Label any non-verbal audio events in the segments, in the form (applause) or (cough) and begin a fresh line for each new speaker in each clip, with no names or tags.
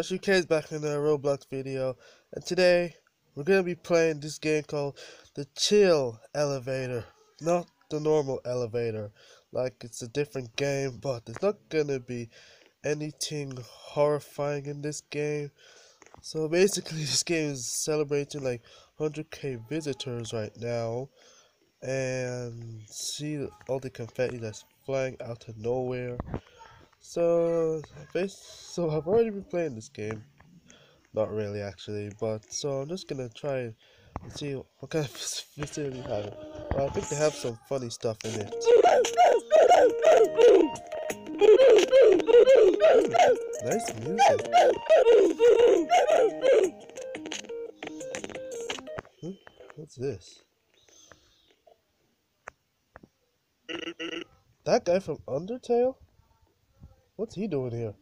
Josh UK back in the Roblox video, and today we're gonna be playing this game called the Chill Elevator, not the normal elevator. Like it's a different game, but there's not gonna be anything horrifying in this game. So basically, (laughs) this game is celebrating like 100k visitors right now, and see all the confetti that's flying out of nowhere. So, so I've already been playing this game. Not really, actually, but so I'm just gonna try and see what kind of (laughs) facility have. Well, I think they have some funny stuff in it. nice music. Huh? What's this? That guy from Undertale? What's he doing here?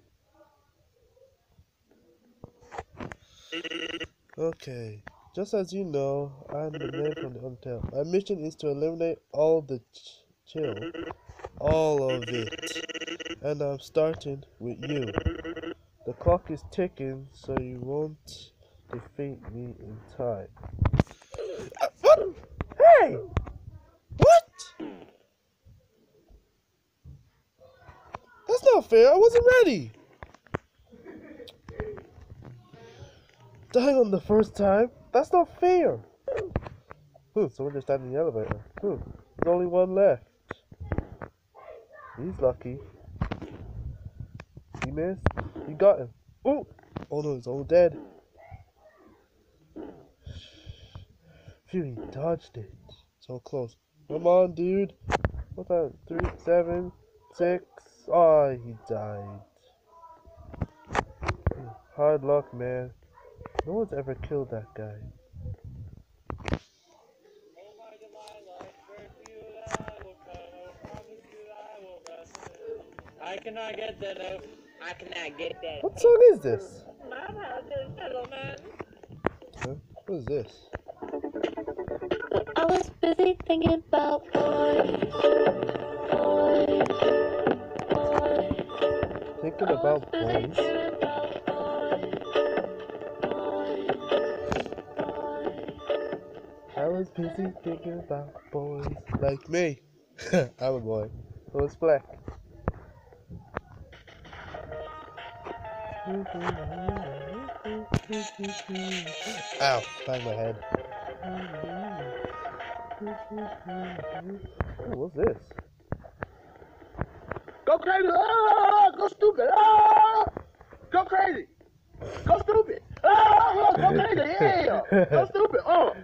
Okay, just as you know, I'm the man from the Undertale. My mission is to eliminate all the ch chill. All of it. And I'm starting with you. The clock is ticking, so you won't defeat me in time. Hey! That's not fair. I wasn't ready. Dying on the first time? That's not fair. Hmm, someone just died in the elevator. Hmm, there's only one left. He's lucky. He missed. He got him. Oh! Oh no, he's all dead. Phew, he dodged it. So close. Come on, dude. What's that? Three, seven, six. Oh, he died. Hard luck, man. No one's ever killed that guy.
I cannot get that out. I cannot get that.
What song is this? Huh? What is this?
I was busy thinking about boys.
Thinking about boys. I was busy thinking about boys like me. (laughs) I'm a boy. So it's black. Ow, bang my head. Ooh, what's this?
Go crazy! Go stupid! Ah, go crazy! Go stupid! Ah, go (laughs) crazy! Yeah! Go stupid! Oh!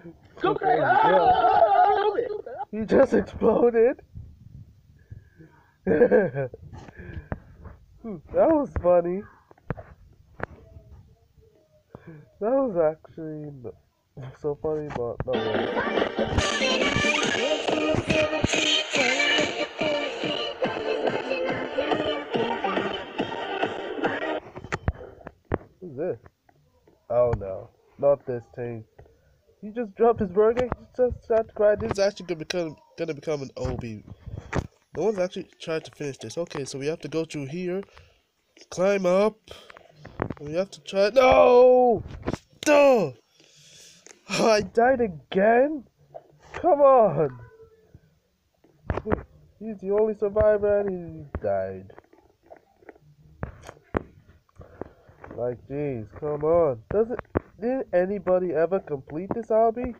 Go crazy! Ah, stupid!
You just exploded. (laughs) that was funny. That was actually so funny, but not this? Oh no, not this team. He just dropped his burger. He just started to cry. This is actually gonna become gonna become an obby. No one's actually tried to finish this. Okay, so we have to go through here, climb up. We have to try. No, duh. Oh, I died again. Come on. He's the only survivor and he died. Like, jeez, come on. Doesn't did anybody ever complete this obby?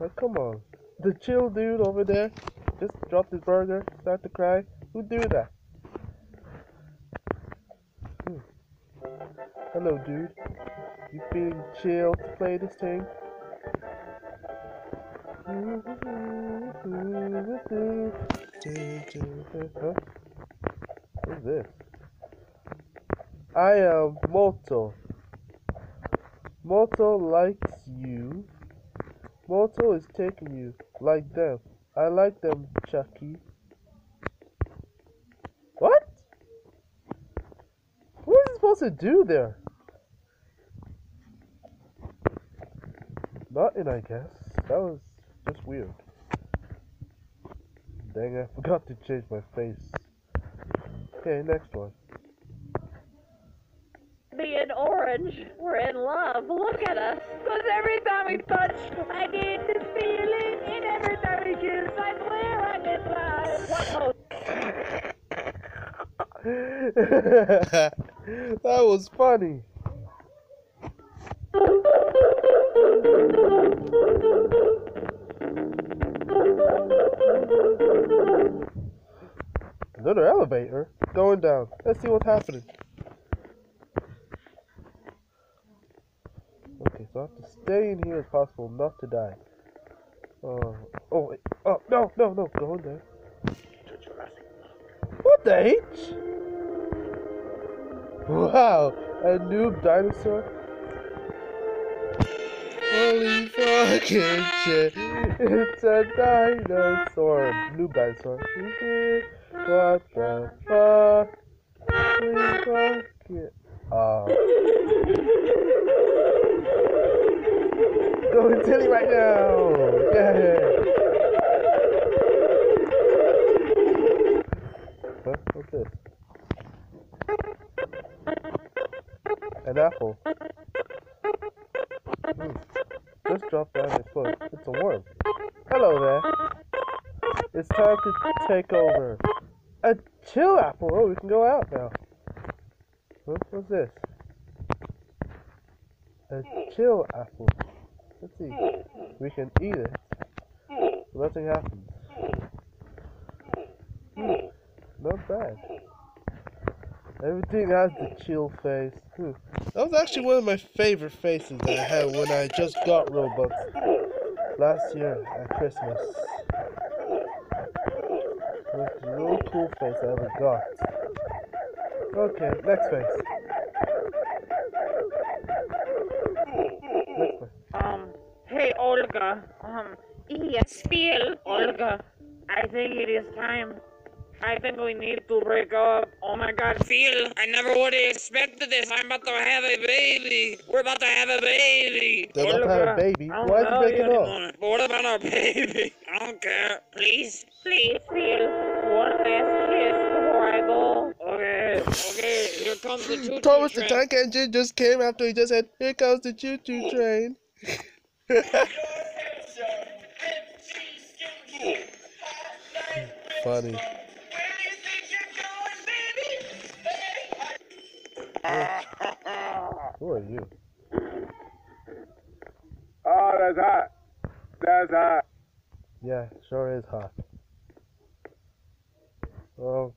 Like, come on. The chill dude over there just dropped his burger, start to cry. Who do that? Hello, dude. You feeling chill to play this thing? Huh? What's this? I am Moto. Moto likes you. Moto is taking you like them. I like them, Chucky. What? What is he supposed to do there? Nothing, I guess. That was just weird. Dang, I forgot to change my face. Okay, next one.
Marriage. We're in love. Look at us. Cause every time we touch, I get this feeling. And every time we kiss, I swear I get live. (laughs)
That was funny. Another elevator going down. Let's see what's happening. So I have to stay in here as possible, not to die. Oh, oh, wait. oh, no, no, no, go in there. What the H? Wow, a noob dinosaur. Holy fucking shit! It's a dinosaur, noob dinosaur. What the fuck? Holy fucking. Oh. Go to Tilly right now! Yeah! Huh? What's this? An apple. Hmm. Just drop down your foot. It's a worm. Hello there. It's time to take over. A chill apple. Oh, we can go out now. Huh? was this? A chill apple. Let's see. We can eat it. Nothing happens. Hmm. Not bad. Everything has the chill face. Hmm. That was actually one of my favorite faces that I had when I just got Robux last year at Christmas. It was the real cool face I ever got. Okay, next face. Next face.
Um, hey Olga. Um, yes, Phil. Olga, I think it is time. I think we need to break up. Oh my god, Phil, I never would have expected this. I'm about to have a baby. We're about to have a baby.
They're about to have a baby? Why is
know
breaking up?
But what about our (laughs) baby? I don't care. Please, please, Phil. One last comes the (laughs) choo-choo
Thomas the. Tank Engine just came after he just said, Here comes the choo choo train. (laughs) Funny. (laughs) Who are you?
Oh, that's hot. That's hot.
Yeah, sure is hot. Okay.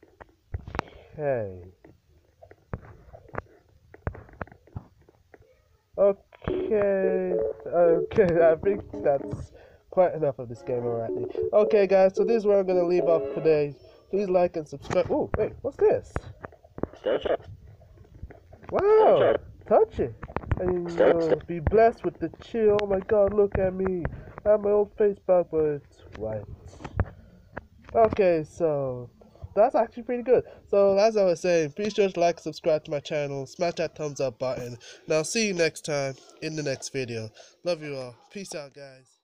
Okay. Okay, (laughs) I think that's quite enough of this game already. Okay, guys, so this is where I'm gonna leave off today. Please like and subscribe. Oh, wait, what's this?
Star Trek.
Wow, touch it. And be blessed with the chill. Oh my god, look at me. I have my old face back, but it's white. Okay, so that's actually pretty good. So as I was saying, be sure to like, subscribe to my channel, smash that thumbs up button. And I'll see you next time in the next video. Love you all. Peace out, guys.